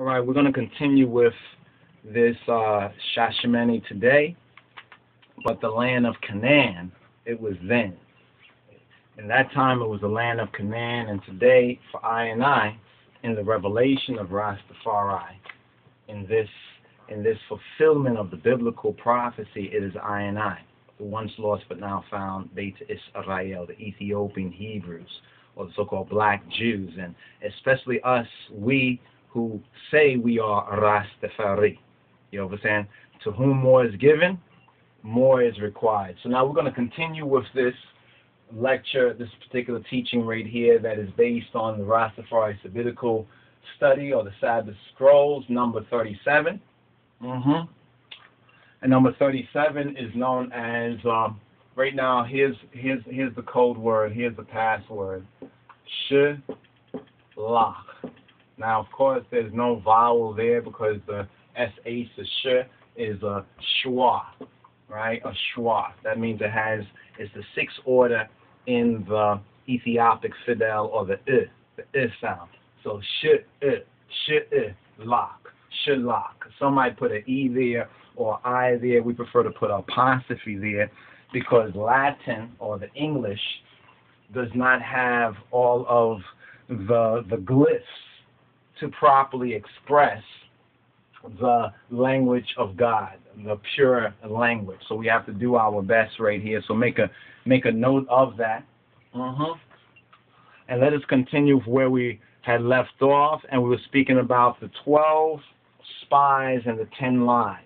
All right, we're going to continue with this uh, Shashamane today, but the land of Canaan, it was then. In that time, it was the land of Canaan, and today, for I and I, in the revelation of Rastafari, in this in this fulfillment of the biblical prophecy, it is I and I, the once lost but now found Beta Israel, the Ethiopian Hebrews, or the so-called black Jews, and especially us, we who say we are Rastafari. You understand? To whom more is given, more is required. So now we're going to continue with this lecture, this particular teaching right here that is based on the Rastafari Sabbatical study or the Sabbath Scrolls, number 37. Mm-hmm. And number 37 is known as, um, right now, here's, here's, here's the code word, here's the password. Shalach. Now, of course, there's no vowel there because the sh, the sh, is a schwa, right? A schwa. That means it has, it's the sixth order in the Ethiopic fidel or the i, the i sound. So sh, i, sh, i, lock, shalak. Some might put an e there or i there. We prefer to put apostrophe there because Latin or the English does not have all of the the glyphs to properly express the language of God, the pure language. So we have to do our best right here. So make a make a note of that. Uh-huh. And let us continue where we had left off, and we were speaking about the 12 spies and the 10 lies.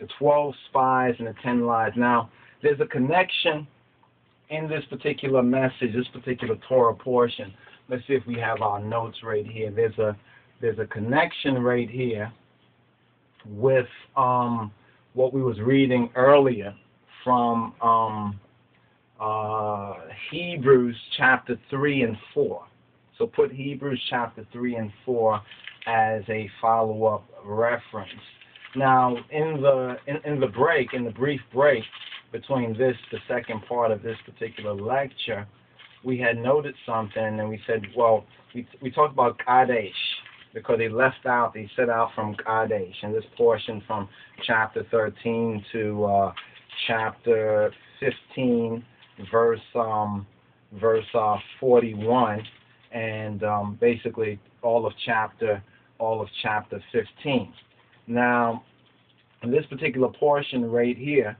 The 12 spies and the 10 lies. Now, there's a connection in this particular message, this particular Torah portion let's see if we have our notes right here. There's a there's a connection right here with um, what we was reading earlier from um, uh, Hebrews chapter three and four. So put Hebrews chapter three and four as a follow-up reference. Now, in the in, in the break, in the brief break between this, the second part of this particular lecture, we had noted something and we said, well, we, we talked about Kadesh because they left out, they set out from Kadesh. And this portion from chapter 13 to uh, chapter 15, verse um, verse uh, 41, and um, basically all of chapter all of chapter 15. Now, in this particular portion right here,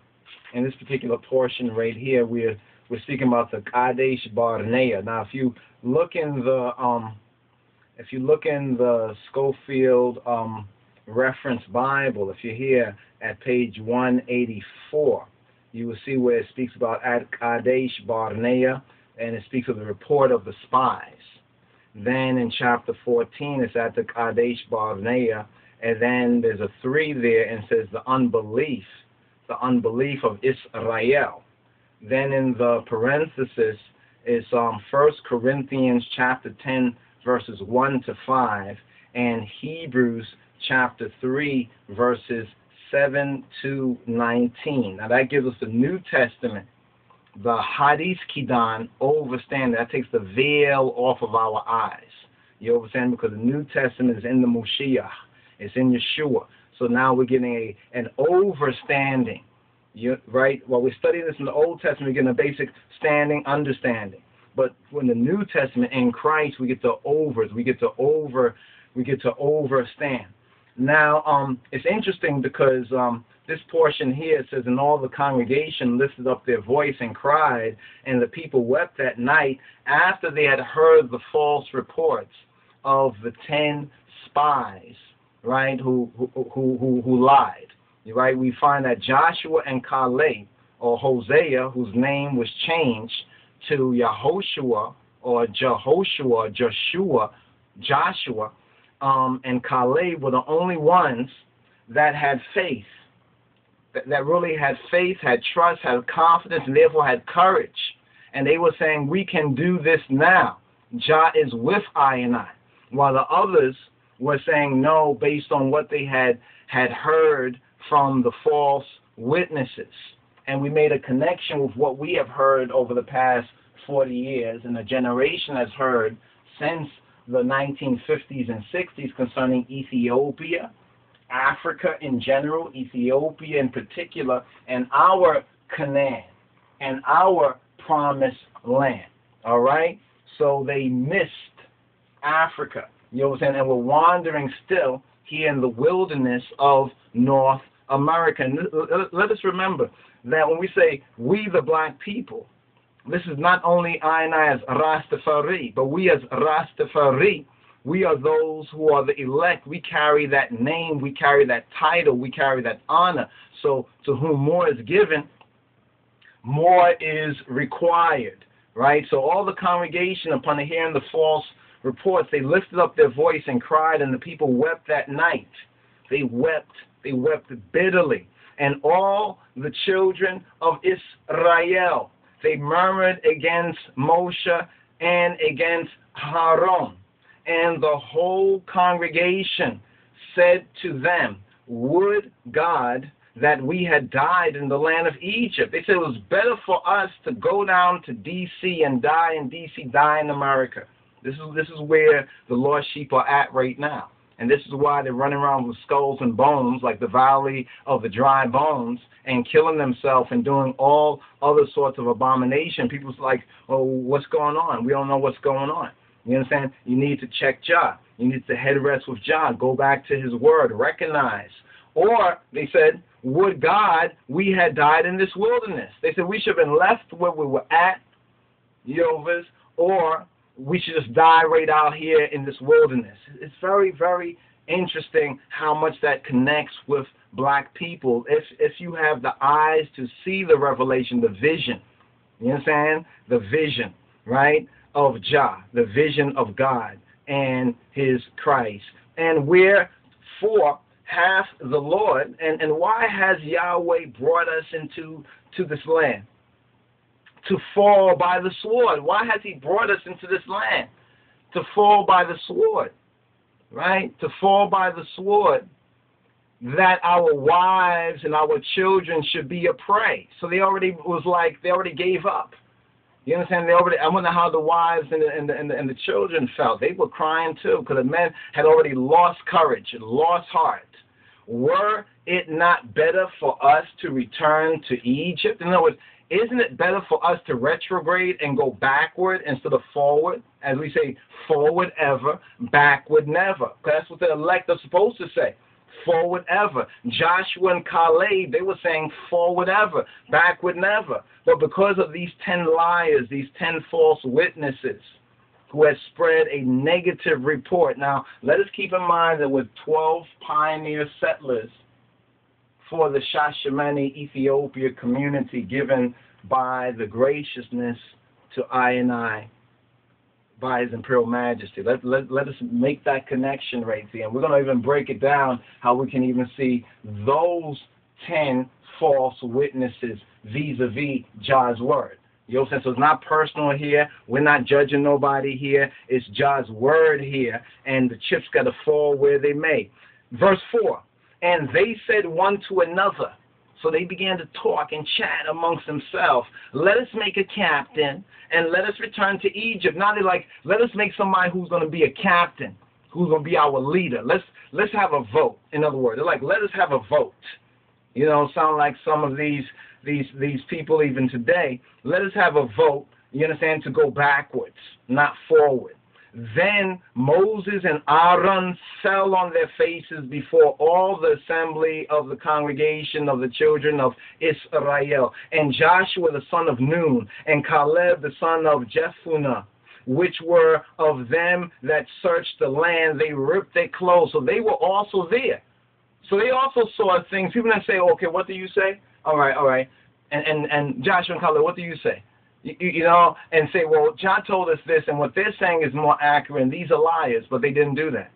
in this particular portion right here, we're we're speaking about the Kadesh Barnea. Now, if you look in the um, if you look in the Scofield um, Reference Bible, if you're here at page 184, you will see where it speaks about at Kadesh Barnea, and it speaks of the report of the spies. Then in chapter 14, it's at the Kadesh Barnea, and then there's a three there and says the unbelief, the unbelief of Israel. Then in the parenthesis is um, 1 Corinthians chapter 10, verses 1 to 5, and Hebrews chapter 3, verses 7 to 19. Now that gives us the New Testament, the Haddis Kidan overstand. That takes the veil off of our eyes. You understand? Because the New Testament is in the Moshiach, it's in Yeshua. So now we're getting a an overstanding you, right? While we're studying this in the Old Testament, we're getting a basic standing understanding. But when the New Testament in Christ, we get to overs, we get to over, we get to overstand. Now, um, it's interesting because um, this portion here says, and all the congregation lifted up their voice and cried, and the people wept that night after they had heard the false reports of the ten spies, right, who who who who, who lied right, we find that Joshua and Caleb, or Hosea, whose name was changed to Yehoshua or Jehoshua, Joshua, Joshua, um, and Caleb were the only ones that had faith, that, that really had faith, had trust, had confidence, and therefore had courage. And they were saying, We can do this now. Jah is with I and I. While the others were saying no based on what they had had heard from the false witnesses. And we made a connection with what we have heard over the past 40 years and a generation has heard since the 1950s and 60s concerning Ethiopia, Africa in general, Ethiopia in particular, and our Canaan and our promised land. All right? So they missed Africa. You know what I'm saying? And we're wandering still here in the wilderness of North America. And let us remember that when we say we the black people, this is not only I and I as Rastafari, but we as Rastafari, we are those who are the elect. We carry that name, we carry that title, we carry that honor. So to whom more is given, more is required. Right? So all the congregation, upon hearing the false reports, they lifted up their voice and cried, and the people wept that night. They wept, they wept bitterly. And all the children of Israel, they murmured against Moshe and against Aaron. And the whole congregation said to them, Would God that we had died in the land of Egypt. They said it was better for us to go down to D.C. and die in D.C., die in America. This is this is where the lost sheep are at right now. And this is why they're running around with skulls and bones, like the valley of the dry bones, and killing themselves and doing all other sorts of abomination. People's like, oh, what's going on? We don't know what's going on. You understand? You need to check Jah. You need to head rest with Jah. Go back to His Word. Recognize. Or they said, would God we had died in this wilderness? They said we should have been left where we were at, Yovas, or we should just die right out here in this wilderness. It's very, very interesting how much that connects with black people. If if you have the eyes to see the revelation, the vision, you understand? The vision, right, of Jah, the vision of God and his Christ. And where for hath the Lord, and, and why has Yahweh brought us into to this land? To fall by the sword. Why has he brought us into this land? To fall by the sword, right? To fall by the sword that our wives and our children should be a prey. So they already was like they already gave up. You understand? They already. I wonder how the wives and the, and the, and the, and the children felt. They were crying too because the men had already lost courage, and lost heart. Were it not better for us to return to Egypt? In other words, isn't it better for us to retrograde and go backward instead of forward? As we say, forward ever, backward never. That's what the elect are supposed to say. Forward ever. Joshua and Caleb, they were saying forward ever, backward never. But because of these ten liars, these ten false witnesses, who has spread a negative report. Now, let us keep in mind that with 12 pioneer settlers, for the Shashamane Ethiopia community given by the graciousness to I and I by His Imperial Majesty. Let, let, let us make that connection right there. And we're going to even break it down how we can even see those 10 false witnesses vis a vis Jah's word. You know, so it's not personal here. We're not judging nobody here. It's Jah's word here, and the chips got to fall where they may. Verse 4 and they said one to another. So they began to talk and chat amongst themselves. Let us make a captain and let us return to Egypt. Now they're like, let us make somebody who's going to be a captain, who's going to be our leader. Let's let's have a vote. In other words, they're like, let us have a vote. You know, sound like some of these these these people even today. Let us have a vote. You understand to go backwards, not forward. Then Moses and Aaron fell on their faces before all the assembly of the congregation of the children of Israel. And Joshua the son of Nun, and Caleb the son of Jephunneh, which were of them that searched the land, they ripped their clothes. So they were also there. So they also saw things. People then say, okay, what do you say? All right, all right. And and, and Joshua and Caleb, what do you say? You, know, and say, well, Jah told us this, and what they're saying is more accurate, and these are liars, but they didn't do that.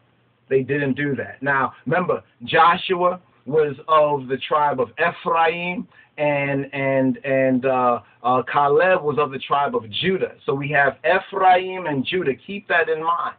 They didn't do that. Now, remember, Joshua was of the tribe of Ephraim, and and and uh, uh, Caleb was of the tribe of Judah. So we have Ephraim and Judah. Keep that in mind.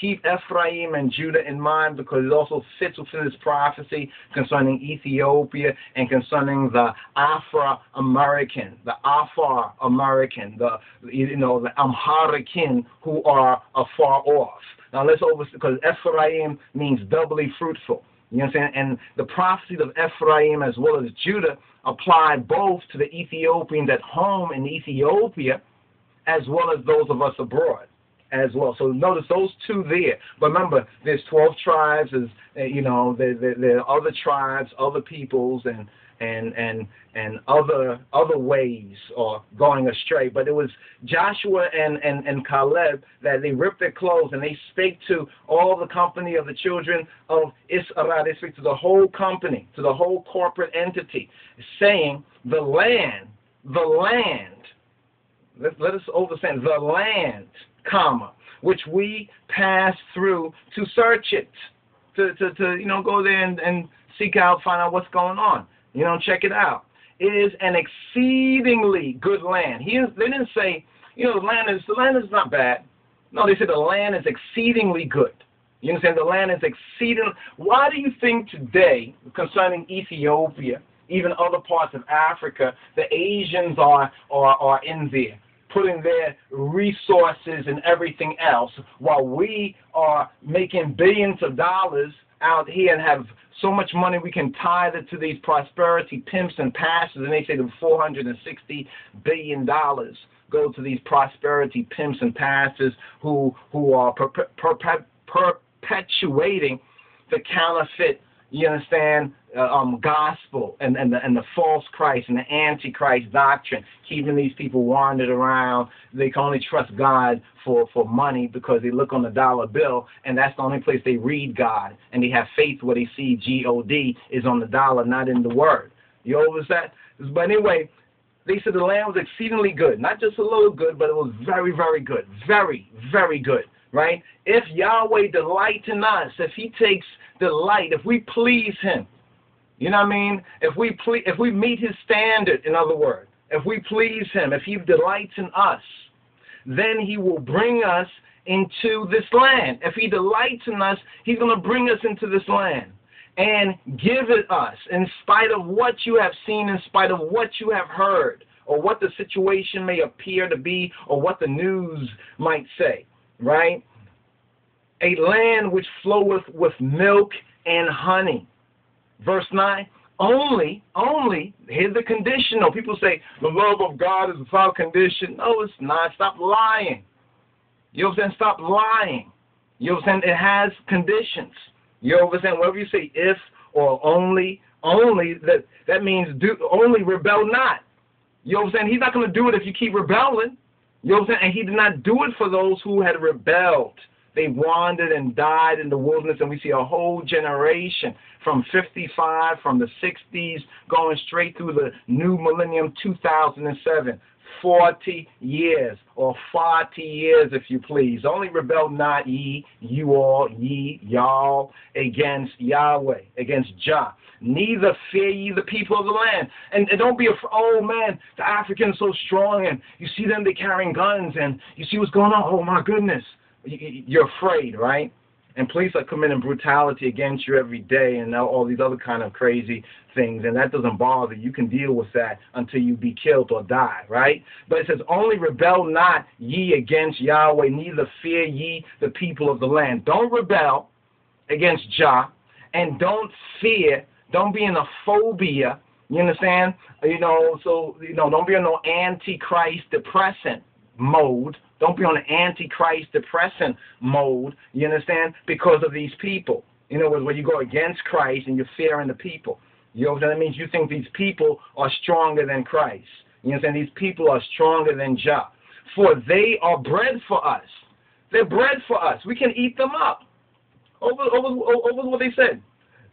Keep Ephraim and Judah in mind because it also fits within this prophecy concerning Ethiopia and concerning the Afro American, the Afar American, the you know the Amharican who are afar off. Now let's over because Ephraim means doubly fruitful. You understand? And the prophecies of Ephraim as well as Judah apply both to the Ethiopians at home in Ethiopia as well as those of us abroad as well. So notice those two there. But remember, there's 12 tribes. There's, uh, you know, there, there, there are other tribes, other peoples, and and and and other other ways or going astray. But it was Joshua and, and, and Caleb that they ripped their clothes and they spake to all the company of the children of Israel. They speak to the whole company, to the whole corporate entity, saying, The land, the land, let, let us understand, the land comma, which we pass through to search it, to, to, to you know, go there and, and seek out, find out what's going on. You know, check it out. It is an exceedingly good land. He is, they didn't say, you know, the land is the land is not bad. No, they said the land is exceedingly good. You understand? The land is exceeding. Why do you think today, concerning Ethiopia, even other parts of Africa, the Asians are are, are in there? Putting their resources and everything else while we are making billions of dollars out here and have so much money we can tithe it to these prosperity pimps and pastors and they say the 460 billion dollars go to these prosperity pimps and pastors who who are per, per, per, perpetuating the counterfeit you understand, uh, um, gospel and, and, the, and the false Christ and the antichrist doctrine, keeping these people wandered around. They can only trust God for, for money because they look on the dollar bill, and that's the only place they read God. And they have faith where they see G O D is on the dollar, not in the word. You that? But anyway, they said the land was exceedingly good. Not just a little good, but it was very, very good. Very, very good right? If Yahweh delights in us, if He takes delight, if we please Him, you know what I mean? If we ple- if we meet His standard, in other words, if we please Him, if He delights in us, then He will bring us into this land. If He delights in us, He's going to bring us into this land and give it us in spite of what you have seen, in spite of what you have heard, or what the situation may appear to be, or what the news might say right? A land which floweth with milk and honey. Verse 9, only, only, here's the conditional. People say the love of God is without condition. No, it's not. Stop lying. You I'm saying? Stop lying. You I'm saying? It has conditions. You know what I'm saying? Whatever you say, if or only, only, that, that means do only rebel not. You I'm saying? He's not going to do it if you keep rebelling. You know what I'm saying? And he did not do it for those who had rebelled. They wandered and died in the wilderness, and we see a whole generation from 55, from the 60s, going straight through the new millennium 2007. 40 years, or 40 years, if you please. Only rebel not ye, you all, ye, y'all, against Yahweh, against Jah. Neither fear ye the people of the land. And, and don't be afraid, oh man, the Africans so strong, and you see them, they carrying guns, and you see what's going on. Oh my goodness. You're afraid, right? and police are committing brutality against you every day and all these other kind of crazy things and that doesn't bother you can deal with that until you be killed or die right but it says only rebel not ye against yahweh neither fear ye the people of the land don't rebel against jah and don't fear don't be in a phobia you understand you know so you know don't be in no antichrist depressant mode don't be on an antichrist depressant mode, you understand? Because of these people. You know, where you go against Christ and you're fearing the people. You know that means? You think these people are stronger than Christ. You understand? These people are stronger than Jah. For they are bread for us. They're bread for us. We can eat them up. Over, over, over what they said.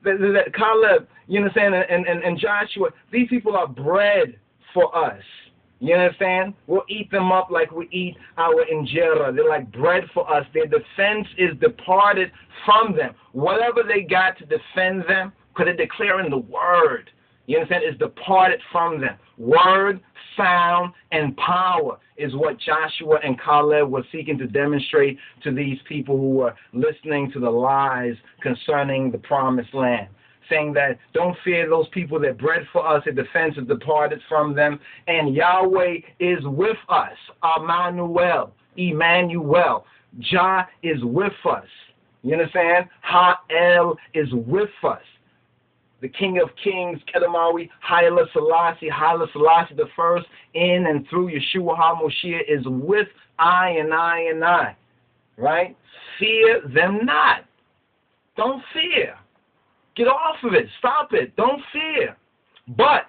That, that Caleb, you understand, and, and, and Joshua, these people are bread for us. You understand? We'll eat them up like we eat our injera. They're like bread for us. Their defense is departed from them. Whatever they got to defend them, because they're declaring the word. You understand? Is departed from them. Word, sound, and power is what Joshua and Caleb were seeking to demonstrate to these people who were listening to the lies concerning the promised land. Saying that don't fear those people that bred for us, a defense is departed from them, and Yahweh is with us. Emmanuel, Emmanuel. Jah is with us. You understand? Ha El is with us the King of Kings, Kedemawi, Haile Selassie, Haile Selassie the first, in and through Yeshua HaMoshiach is with I and I and I. Right? Fear them not. Don't fear. Get off of it. Stop it. Don't fear. But,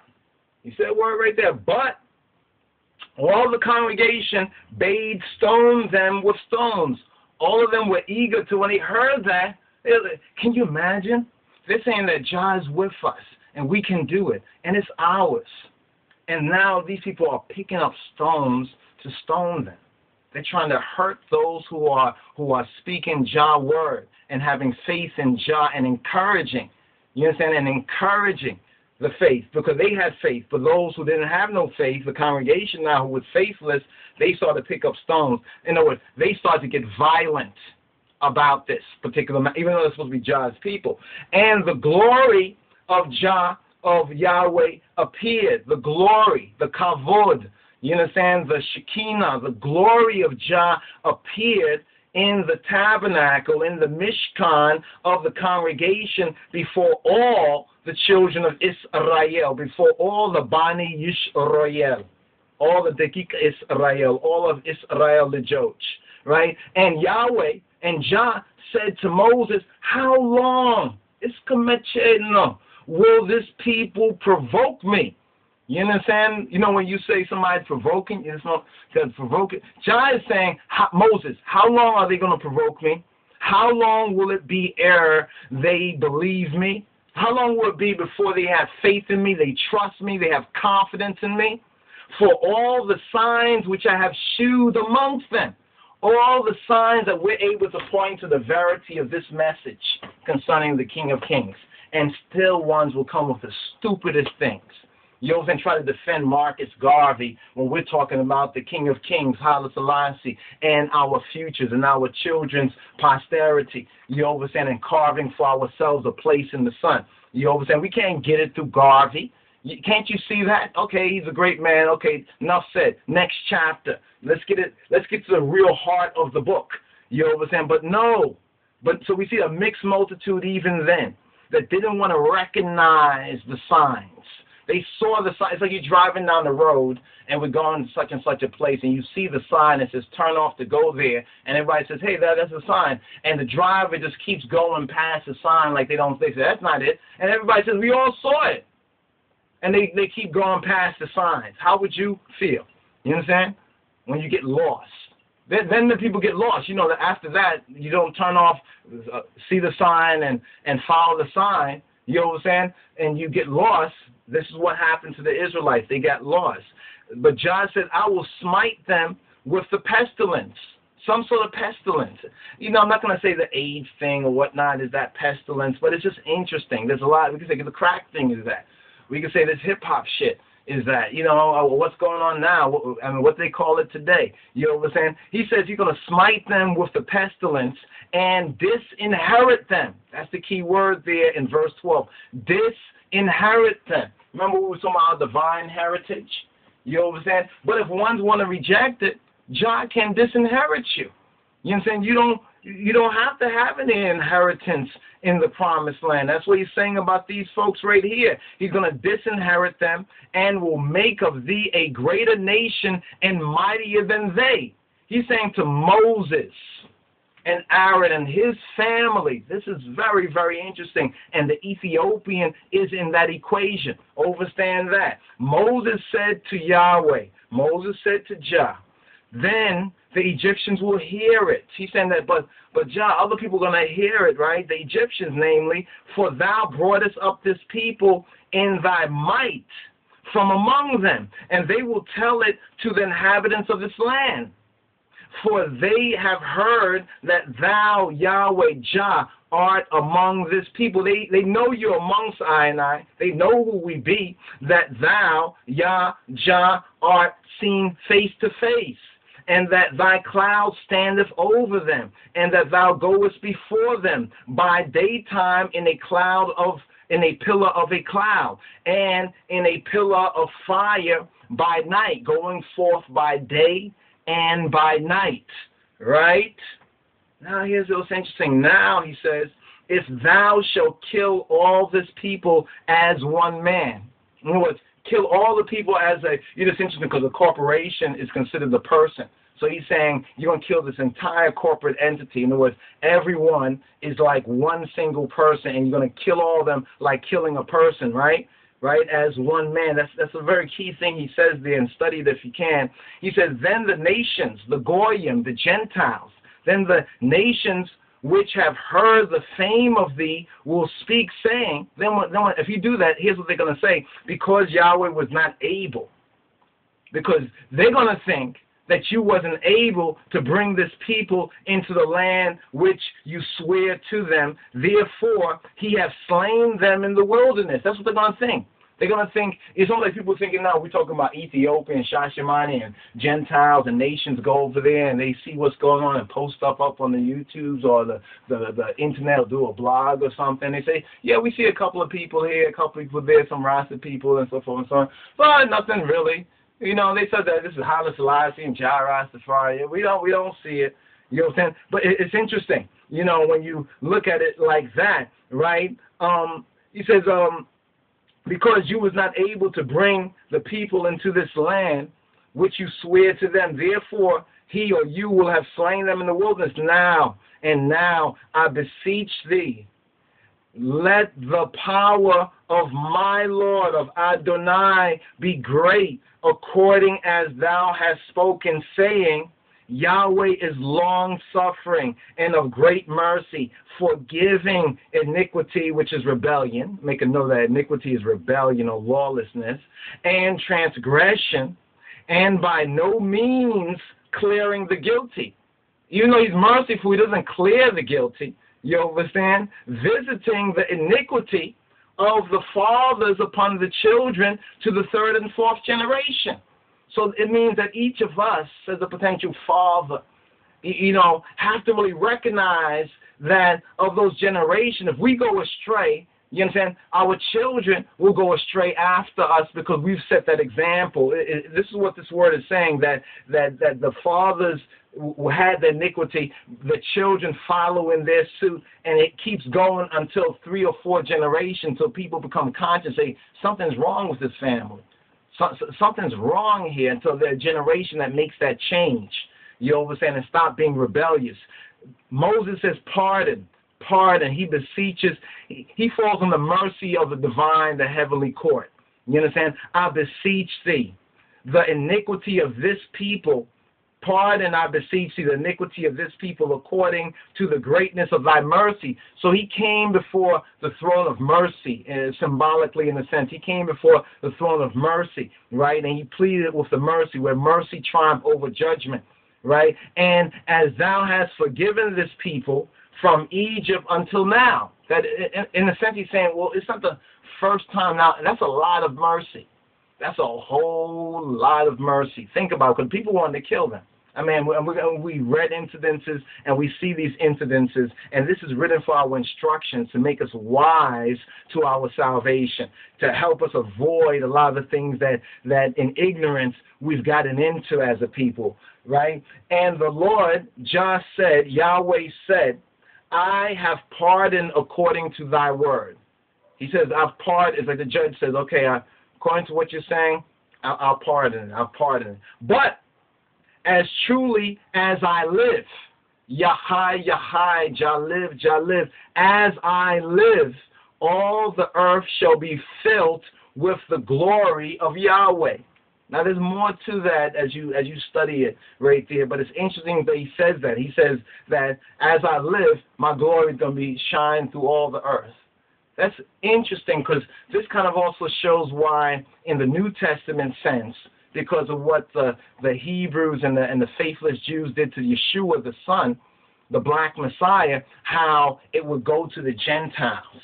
you said a word right there, but all the congregation bade stone them with stones. All of them were eager to, when they heard that, can you imagine? They're saying that Jah is with us and we can do it and it's ours. And now these people are picking up stones to stone them. They're trying to hurt those who are who are speaking Jah word and having faith in Jah and encouraging. You understand? And encouraging the faith because they had faith. But those who didn't have no faith, the congregation now who was faithless, they started to pick up stones. In other words, they started to get violent about this particular, matter, even though it's supposed to be Jah's people. And the glory of Jah, of Yahweh, appeared. The glory, the kavod, you understand, the Shekinah, the glory of Jah appeared in the tabernacle, in the Mishkan of the congregation before all the children of Israel, before all the Bani Yisrael, all the Dekik Israel, all of Israel the Joch, right? And Yahweh and Jah said to Moses, How long will this people provoke me? You understand? You know when you say somebody's provoking, it's not that provoking. Jah is saying, Moses, how long are they going to provoke me? How long will it be ere they believe me? How long will it be before they have faith in me, they trust me, they have confidence in me? For all the signs which I have shewed amongst them all the signs that we're able to point to the verity of this message concerning the King of Kings. And still ones will come with the stupidest things. You even try to defend Marcus Garvey when we're talking about the King of Kings, Haile Selassie, and our futures and our children's posterity. You understand? And carving for ourselves a place in the sun. You understand? We can't get it through Garvey. Can't you see that? Okay, he's a great man. Okay, enough said. Next chapter. Let's get it. Let's get to the real heart of the book. You I'm saying? But no. But so we see a mixed multitude even then that didn't want to recognize the signs. They saw the sign. It's like you're driving down the road and we're going to such and such a place and you see the sign that says turn off to go there and everybody says, Hey, that, that's a sign. And the driver just keeps going past the sign like they don't they say that's not it. And everybody says, We all saw it and they, they keep going past the signs. How would you feel? You understand? When you get lost. Then, then the people get lost. You know that after that, you don't turn off, uh, see the sign and, and follow the sign. You know what I'm saying? And you get lost. This is what happened to the Israelites. They got lost. But Jah said, I will smite them with the pestilence some sort of pestilence. You know, I'm not going to say the AIDS thing or whatnot is that pestilence, but it's just interesting. There's a lot. We can say the crack thing is that. We can say this hip hop shit is that, you know, uh, what's going on now? I mean, what they call it today. You know what I'm saying? He says he's going to smite them with the pestilence and disinherit them. That's the key word there in verse 12. Disinherit them. Remember we were talking about divine heritage? You know what I'm saying? But if ones want to reject it, Jah can disinherit you. You know what I'm saying? You don't you don't have to have an inheritance in the promised land. That's what he's saying about these folks right here. He's going to disinherit them and will make of thee a greater nation and mightier than they. He's saying to Moses and Aaron and his family. This is very, very interesting. And the Ethiopian is in that equation. Understand that. Moses said to Yahweh, Moses said to Jah, then the Egyptians will hear it. He's saying that, but but Jah, other people are going to hear it, right? The Egyptians, namely, for thou broughtest up this people in thy might from among them, and they will tell it to the inhabitants of this land. For they have heard that thou, Yahweh Jah, art among this people. They they know you're amongst I and I. They know who we be, that thou, Yah, Jah, art seen face to face and that thy cloud standeth over them, and that thou goest before them by daytime in a cloud of in a pillar of a cloud, and in a pillar of fire by night, going forth by day and by night. Right? Now here's what's interesting. Now he says, if thou shalt kill all this people as one man. In other words, kill all the people as a, you know, it's interesting because a corporation is considered the person. So he's saying you're going to kill this entire corporate entity. In other words, everyone is like one single person, and you're going to kill all of them like killing a person, right? Right, as one man. That's that's a very key thing he says there, and study it if you can. He says, then the nations, the Goyim, the Gentiles, then the nations which have heard the fame of thee will speak, saying, then, then if you do that, here's what they're going to say, because Yahweh was not able. Because they're going to think that you wasn't able to bring this people into the land which you swear to them. Therefore, he has slain them in the wilderness. That's what they're going to think. They're going to think, it's almost like people thinking now, we're talking about Ethiopia and Shashamane and Gentiles and nations go over there and they see what's going on and post stuff up on the YouTubes or the, the, the internet or do a blog or something. They say, yeah, we see a couple of people here, a couple of people there, some Rasta people and so forth and so on. But nothing really. You know, they said that this is Haile Selassie and Jah Rastafari. We don't, we don't see it. You know what I'm saying? But it, it's interesting. You know, when you look at it like that, right? Um, he says, um, because you was not able to bring the people into this land which you swear to them, therefore he or you will have slain them in the wilderness. Now and now I beseech thee, let the power of my Lord, of Adonai, be great, according as thou hast spoken, saying, Yahweh is long suffering and of great mercy, forgiving iniquity, which is rebellion. Make a note that iniquity is rebellion or lawlessness, and transgression, and by no means clearing the guilty. Even though he's merciful, he doesn't clear the guilty. You understand? Visiting the iniquity of the fathers upon the children to the third and fourth generation. So it means that each of us, as a potential father, you know, have to really recognize that of those generations, if we go astray, you understand? Our children will go astray after us because we've set that example. It, it, this is what this word is saying that that that the fathers had the iniquity, the children follow in their suit, and it keeps going until three or four generations, so people become conscious, say something's wrong with this family, so, something's wrong here, until the generation that makes that change. You understand? And stop being rebellious. Moses says, "Pardon." pardon. He beseeches. He, he falls on the mercy of the divine, the heavenly court. You understand? I beseech thee, the iniquity of this people. Pardon, I beseech thee, the iniquity of this people according to the greatness of thy mercy. So he came before the throne of mercy, uh, symbolically in a sense. He came before the throne of mercy, right? And he pleaded with the mercy, where mercy triumphed over judgment, right? And as thou hast forgiven this people, from Egypt until now. That in, a sense he's saying, well, it's not the first time now, that's a lot of mercy. That's a whole lot of mercy. Think about it, because people wanted to kill them. I mean, we, read incidences and we see these incidences, and this is written for our instructions to make us wise to our salvation, to help us avoid a lot of the things that, that in ignorance we've gotten into as a people, right? And the Lord just said, Yahweh said, I have pardoned according to thy word. He says, I've pardoned. It's like the judge says, okay, uh, according to what you're saying, I'll, I'll pardon it. I'll pardon it. But as truly as I live, Yahai, Yahai, Jah live, as I live, all the earth shall be filled with the glory of Yahweh. Now there's more to that as you as you study it right there, but it's interesting that he says that. He says that as I live, my glory is going to be shine through all the earth. That's interesting because this kind of also shows why in the New Testament sense, because of what the, the Hebrews and the, and the faithless Jews did to Yeshua the Son, the black Messiah, how it would go to the Gentiles.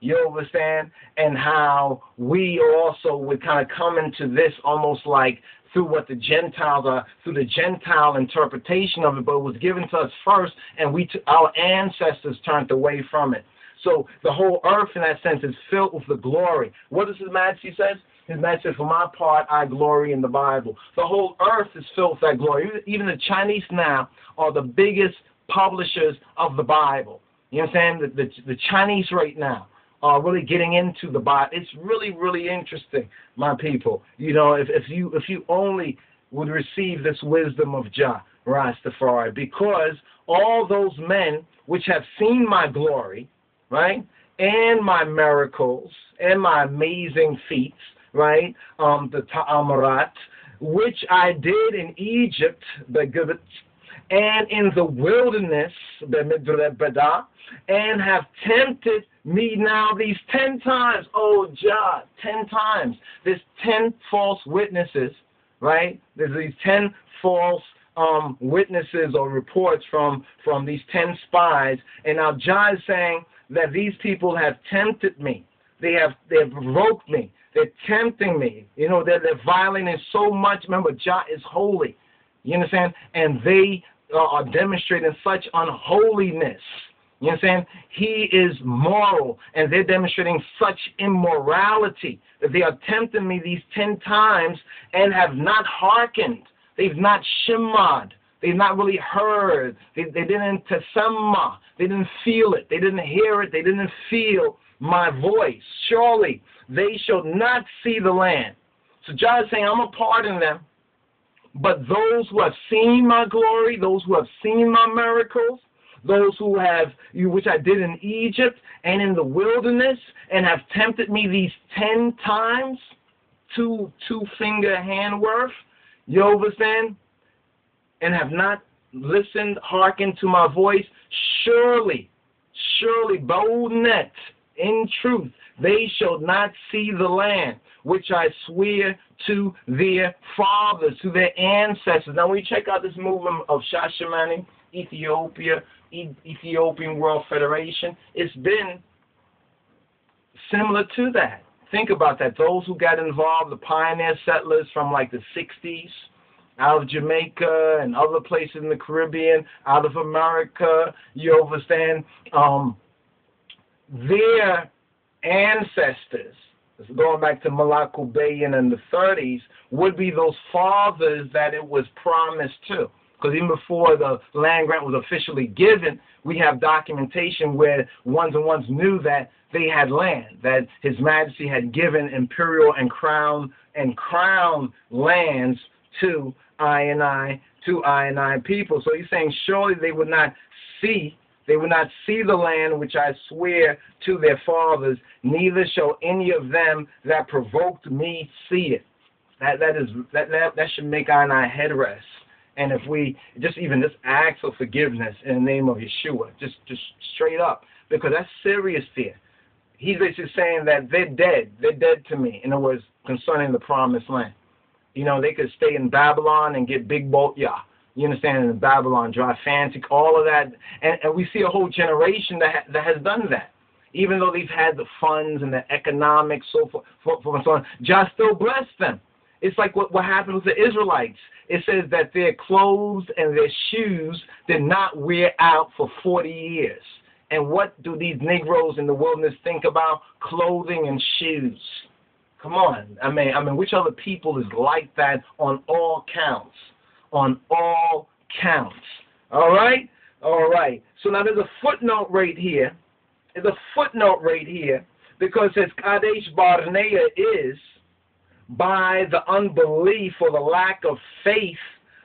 You understand? And how we also would kind of come into this almost like through what the Gentiles are, through the Gentile interpretation of it, but it was given to us first, and we, t- our ancestors turned away from it. So the whole earth, in that sense, is filled with the glory. What does His Majesty says? His Majesty says, "For my part, I glory in the Bible." The whole earth is filled with that glory. Even the Chinese now are the biggest publishers of the Bible. You know what I'm saying? The, the, the Chinese right now are really getting into the Bible. It's really, really interesting, my people. You know, if, if you if you only would receive this wisdom of Jah Rastafari, because all those men which have seen my glory, right, and my miracles and my amazing feats, right, um, the Ta'amarat, which I did in Egypt, the and in the wilderness, and have tempted me now these ten times. Oh, Jah, ten times. There's ten false witnesses, right? There's these ten false um, witnesses or reports from from these ten spies, and now Jah is saying that these people have tempted me. They have they have provoked me. They're tempting me. You know, they're, they're violating so much. Remember, Jah is holy. You understand? And they uh, are demonstrating such unholiness. You saying? He is moral, and they're demonstrating such immorality that they are tempting me these ten times and have not hearkened. They've not shimad. They've not really heard. They, they didn't tesema. They didn't feel it. They didn't hear it. They didn't feel my voice. Surely they shall not see the land. So Jah is saying, I'm going to pardon them. But those who have seen my glory, those who have seen my miracles, those who have, which I did in Egypt and in the wilderness, and have tempted me these ten times, two two finger hand worth, you understand? And have not listened, hearkened to my voice, surely, surely, boldness in truth, they shall not see the land which I swear to their fathers, to their ancestors. Now, when you check out this movement of Shashamane, Ethiopia, Ethiopian World Federation, it's been similar to that. Think about that. Those who got involved, the pioneer settlers from like the 60s, out of Jamaica and other places in the Caribbean, out of America, you understand? Um, their ancestors going back to Malaku Bayen in the 30s, would be those fathers that it was promised to. Because even before the land grant was officially given, we have documentation where ones and ones knew that they had land, that His Majesty had given imperial and crown and crown lands to I and I, to I and I people. So he's saying surely they would not see they will not see the land which I swear to their fathers, neither shall any of them that provoked me see it. That that is that that, that should make our, our head rest. And if we just even just ask for forgiveness in the name of Yeshua, just just straight up, because that's serious fear. He's basically saying that they're dead. They're dead to me. In other words, concerning the promised land. You know, they could stay in Babylon and get big boat, yeah you understand? In Babylon, Drive Fancy, all of that. And, and we see a whole generation that, ha- that has done that. Even though they've had the funds and the economics, so forth, for, for, and so on, Jah still blessed them. It's like what, what happened with the Israelites. It says that their clothes and their shoes did not wear out for 40 years. And what do these Negroes in the wilderness think about? Clothing and shoes. Come on. I mean, I mean, which other people is like that on all counts? on all counts. All right? All right. So now there's a footnote right here. There's a footnote right here because it says Kadesh Barnea is by the unbelief or the lack of faith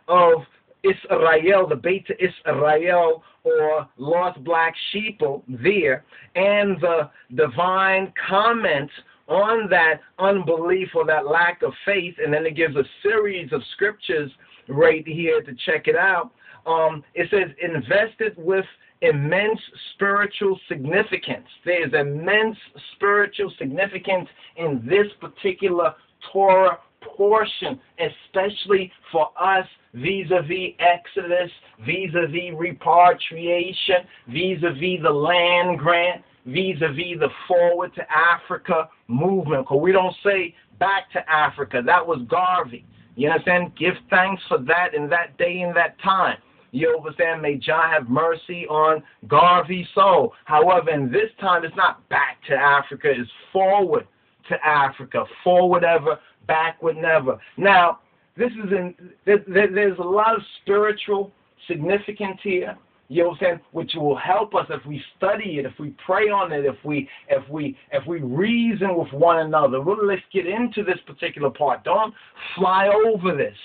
of Israel, the Beta Israel or lost black sheeple there, and the divine comment on that unbelief or that lack of faith, and then it gives a series of scriptures right here to check it out. Um, it says invested with immense spiritual significance. There is immense spiritual significance in this particular Torah portion, especially for us vis-a-vis Exodus, vis-a-vis repatriation, vis-a-vis the land grant, vis-a-vis the forward to Africa movement. Because we don't say back to Africa. That was Garvey. You understand? Give thanks for that in that day and that time. You understand? May Jah have mercy on Garvey's soul. However, in this time, it's not back to Africa, it's forward to Africa. Forward ever, backward never. Now, this is in, there's a lot of spiritual significance here. You know what I'm saying? Which will help us if we study it, if we pray on it, if we if we if we reason with one another. Well, let's get into this particular part. Don't fly over this.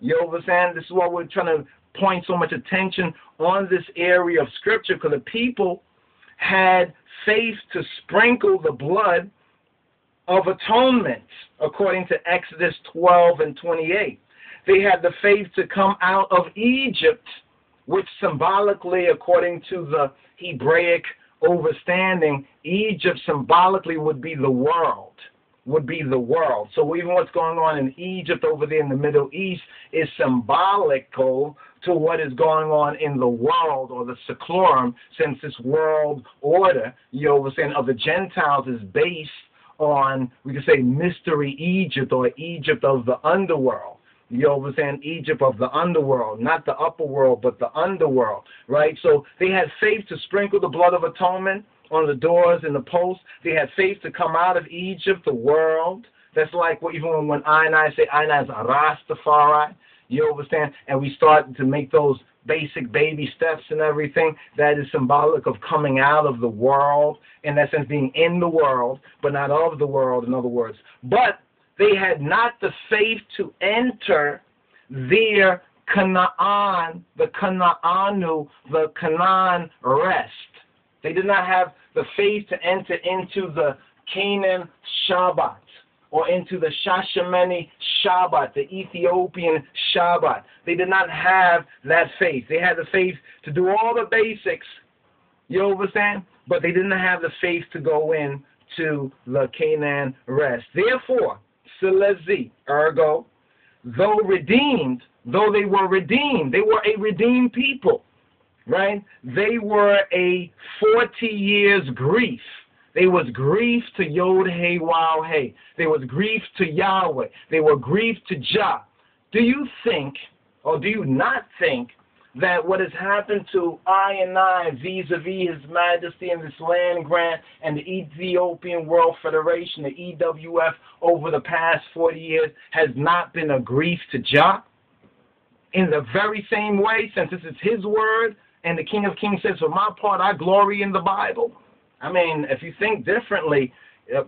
You know what I'm saying? This is why we're trying to point so much attention on this area of scripture because the people had faith to sprinkle the blood of atonement, according to Exodus 12 and 28. They had the faith to come out of Egypt, which symbolically, according to the Hebraic overstanding, Egypt symbolically would be the world would be the world. So even what's going on in Egypt over there in the Middle East is symbolical to what is going on in the world or the seclorum, since this world order, you saying of the Gentiles is based on we could say mystery Egypt or Egypt of the underworld. You know saying? Egypt of the underworld, not the upper world, but the underworld, right? So they had faith to sprinkle the blood of atonement on the doors and the posts. They had faith to come out of Egypt, the world. That's like what, even when I and I say I and I is Rastafari, you understand? And we start to make those basic baby steps and everything. That is symbolic of coming out of the world, in that sense, being in the world, but not of the world, in other words. But they had not the faith to enter their Canaan, the Canaanu, the Canaan rest. They did not have the faith to enter into the Canaan Shabbat or into the Shashamane Shabbat, the Ethiopian Shabbat. They did not have that faith. They had the faith to do all the basics, you understand? But they didn't have the faith to go in to the Canaan rest. Therefore, Selezi, ergo, though redeemed, though they were redeemed, they were a redeemed people right? They were a 40 years grief. They was grief to Yod Hey Waw Hey. They was grief to Yahweh. They were grief to Jah. Do you think, or do you not think, that what has happened to I and I vis-a-vis His Majesty and this land grant and the Ethiopian World Federation, the EWF, over the past 40 years has not been a grief to Jah? In the very same way, since this is His word, and the King of Kings says, For my part, I glory in the Bible. I mean, if you think differently, uh,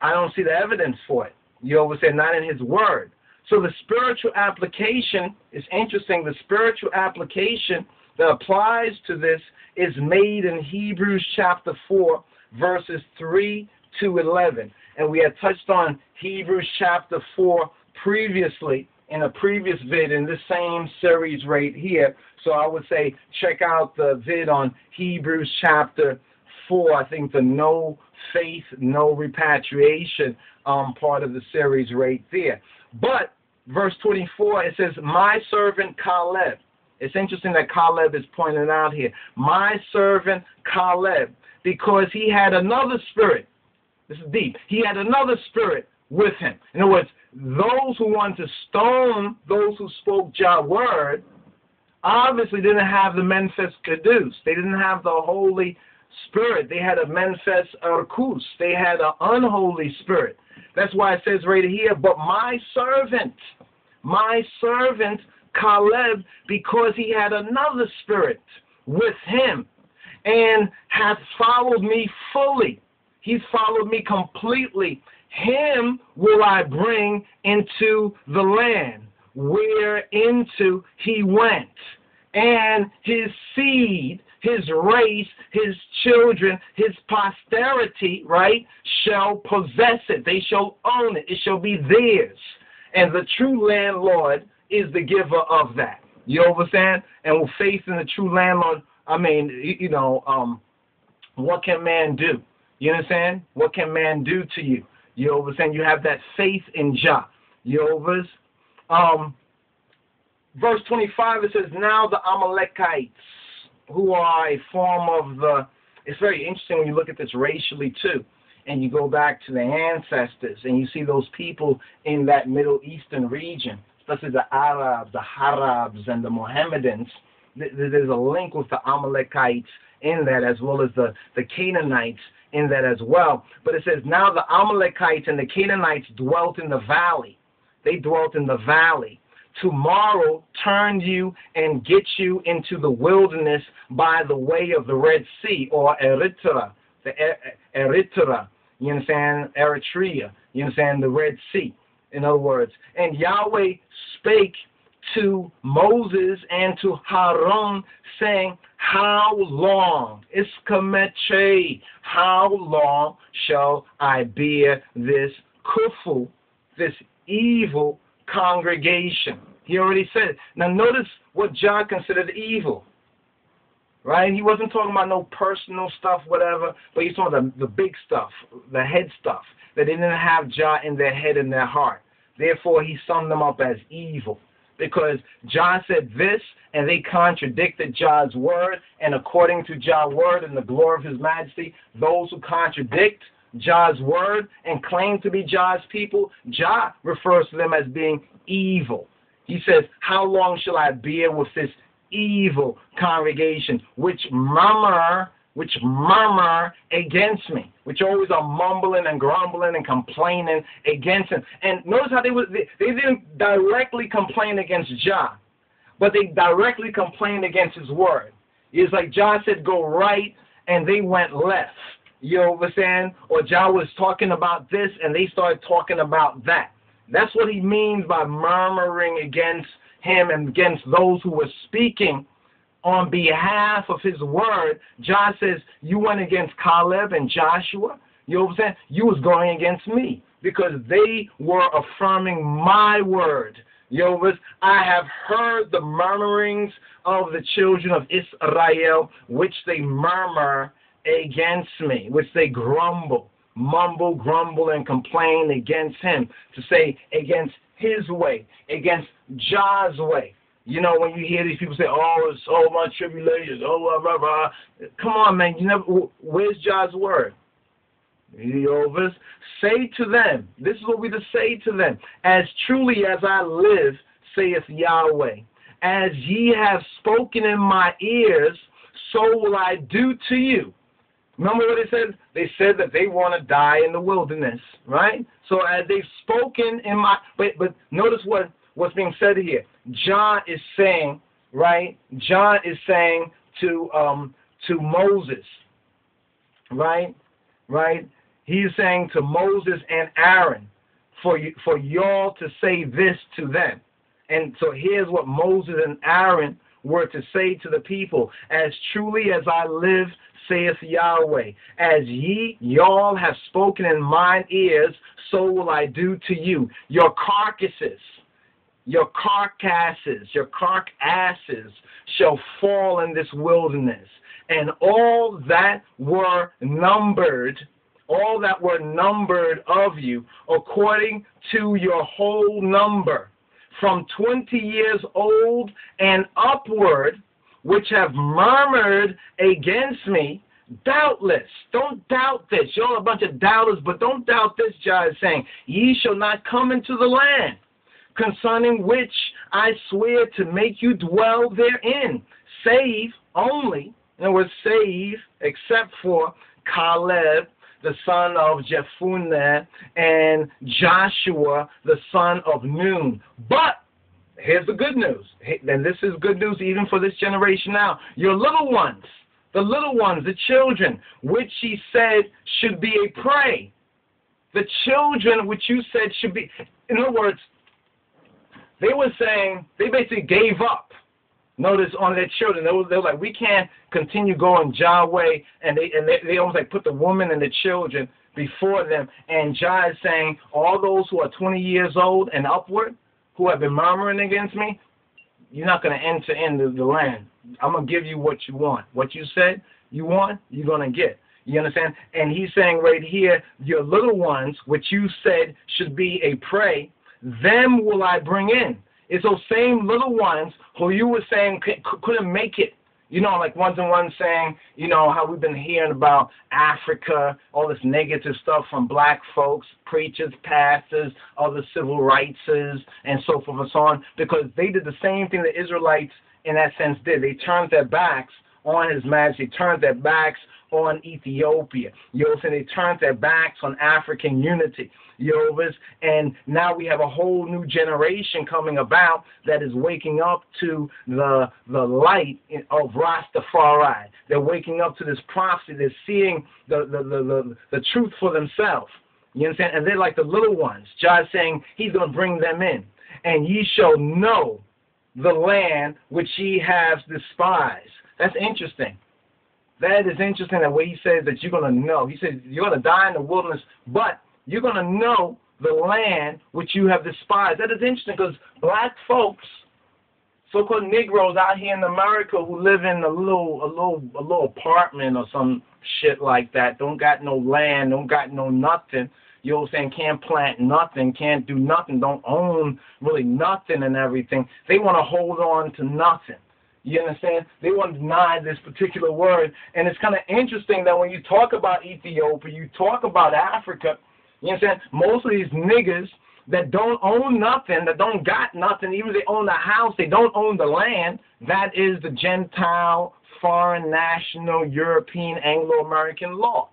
I don't see the evidence for it. You always say, not in his word. So the spiritual application is interesting. The spiritual application that applies to this is made in Hebrews chapter 4, verses 3 to 11. And we had touched on Hebrews chapter 4 previously in a previous vid in this same series right here. So I would say check out the vid on Hebrews chapter 4. I think the no faith, no repatriation um, part of the series right there. But verse 24, it says, My servant Caleb. It's interesting that Caleb is pointed out here. My servant Caleb, because he had another spirit. This is deep. He had another spirit with him. In other words, those who wanted to stone those who spoke Jah word obviously didn't have the Menfes Kidus. They didn't have the Holy Spirit. They had a manifest Arkus. They had an unholy spirit. That's why it says right here, but my servant, my servant Caleb, because he had another spirit with him and hath followed me fully. He's followed me completely him will I bring into the land where into he went, and his seed, his race, his children, his posterity, right, shall possess it. They shall own it. It shall be theirs. And the true landlord is the giver of that. You understand? And with faith in the true landlord, I mean, you know, um, what can man do? You understand? What can man do to you? You saying? You have that faith in Jah. You know um, verse 25 it says, Now the Amalekites, who are a form of the. It's very interesting when you look at this racially too, and you go back to the ancestors, and you see those people in that Middle Eastern region, especially the Arabs, the Harabs, and the Mohammedans. There's a link with the Amalekites in that, as well as the, the Canaanites in that as well. But it says, Now the Amalekites and the Canaanites dwelt in the valley. They dwelt in the valley tomorrow turn you and get you into the wilderness by the way of the Red Sea or Eritrea, the Eritrea, you understand, Eritrea, you understand, the Red Sea, in other words. And Yahweh spake to Moses and to Harun, saying, How long, Iskameche, how long shall I bear this kufu, this evil congregation. He already said. Now notice what Jah considered evil. Right? He wasn't talking about no personal stuff, whatever, but he's talking about the, the big stuff, the head stuff, that they didn't have Jah in their head and their heart. Therefore, he summed them up as evil. Because Jah said this, and they contradicted Jah's word, and according to Jah's word and the glory of his majesty, those who contradict Jah's word and claim to be Jah's people, Jah refers to them as being evil. He says, How long shall I bear with this evil congregation, which murmur, which murmur against me, which always are mumbling and grumbling and complaining against him. And notice how they was they, they didn't directly complain against Jah, but they directly complained against his word. It's like Jah said, go right, and they went left. You know what I'm saying? Or Jah was talking about this and they started talking about that. That's what he means by murmuring against him and against those who were speaking on behalf of his word. Jah says, You went against Caleb and Joshua. You know what I'm saying? You was going against me because they were affirming my word. You know, I have heard the murmurings of the children of Israel, which they murmur against me, which they grumble, mumble, grumble, and complain against him, to say against his way, against Jah's way. You know, when you hear these people say, oh, it's so much tribulation, oh, blah, blah, blah. Come on, man. You never, where's Jah's word? Jehovah, say to them, this is what we to say to them, as truly as I live, saith Yahweh, as ye have spoken in my ears, so will I do to you. Remember what they said? They said that they want to die in the wilderness, right? So as they've spoken in my, but but notice what what's being said here. Jah is saying, right? Jah is saying to um to Moses, right, right. He's saying to Moses and Aaron, for you for y'all to say this to them. And so here's what Moses and Aaron were to say to the people, As truly as I live, saith Yahweh, as ye, y'all have spoken in mine ears, so will I do to you. Your carcasses, your carcasses, your carcasses shall fall in this wilderness. And all that were numbered, all that were numbered of you, according to your whole number, from 20 years old and upward, which have murmured against me, doubtless. Don't doubt this. You're a bunch of doubters, but don't doubt this, Jah is saying, Ye shall not come into the land, concerning which I swear to make you dwell therein, save only, in other words, save, except for Caleb, the son of Jephunneh, and Joshua, the son of Nun. But here's the good news. And this is good news even for this generation now. Your little ones, the little ones, the children, which he said should be a prey. The children which you said should be, in other words, they were saying, they basically gave up. Notice on their children, they were, they were like, we can't continue going Jah way, and they and they, they almost like put the woman and the children before them. And Jah is saying, all those who are 20 years old and upward, who have been murmuring against me, you're not going to enter into the land. I'm going to give you what you want. What you said you want, you're going to get. You understand? And he's saying right here, your little ones, which you said should be a prey, them will I bring in. It's those same little ones who you were saying couldn't make it. You know, like ones and ones saying, you know, how we've been hearing about Africa, all this negative stuff from black folks, preachers, pastors, other civil rightses, and so forth and so on, because they did the same thing the Israelites, in that sense, did. They turned their backs on His Majesty, turned their backs on Ethiopia. You know, so they turned their backs on African unity. Yovas, and now we have a whole new generation coming about that is waking up to the the light of Rastafari. They're waking up to this prophecy. They're seeing the the the, the, the truth for themselves. You understand? And they're like the little ones. Jah saying He's going to bring them in, and ye shall know the land which ye have despised. That's interesting. That is interesting the way he says that you're going to know. He says you're going to die in the wilderness, but you're going to know the land which you have despised. That is interesting because black folks, so-called Negroes out here in America who live in a little, a little, a little apartment or some shit like that, don't got no land, don't got no nothing. You know what I'm saying? Can't plant nothing, can't do nothing, don't own really nothing and everything. They want to hold on to nothing. You understand? They want to deny this particular word. And it's kind of interesting that when you talk about Ethiopia, you talk about Africa, you understand? Most of these niggas that don't own nothing, that don't got nothing, even they own the house, they don't own the land. That is the Gentile, foreign, national, European, Anglo-American law.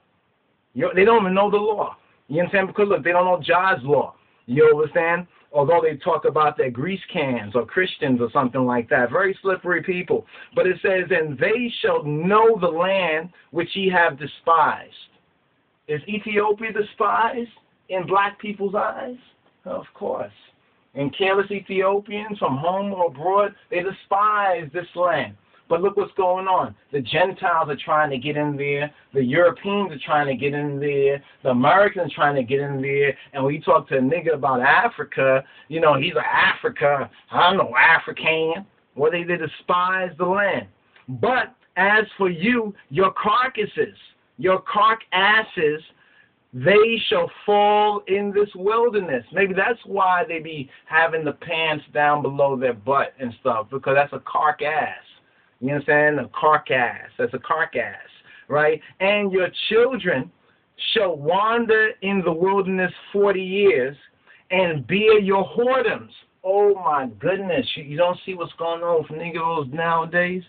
You, they don't even know the law. You understand? Because look, they don't know God's law. You understand? Although they talk about their grease cans or Christians or something like that, very slippery people. But it says, "And they shall know the land which ye have despised." Is Ethiopia despised in black people's eyes? Of course. And careless Ethiopians from home or abroad, they despise this land. But look what's going on. The Gentiles are trying to get in there. The Europeans are trying to get in there. The Americans are trying to get in there. And when you talk to a nigga about Africa, you know, he's an Africa. I don't know, African. Well, they, they despise the land. But as for you, your carcasses, your carcasses, they shall fall in this wilderness. Maybe that's why they be having the pants down below their butt and stuff, because that's a carcass. You understand? A carcass. That's a carcass, right? And your children shall wander in the wilderness 40 years and bear your whoredoms. Oh my goodness. You don't see what's going on with niggas nowadays?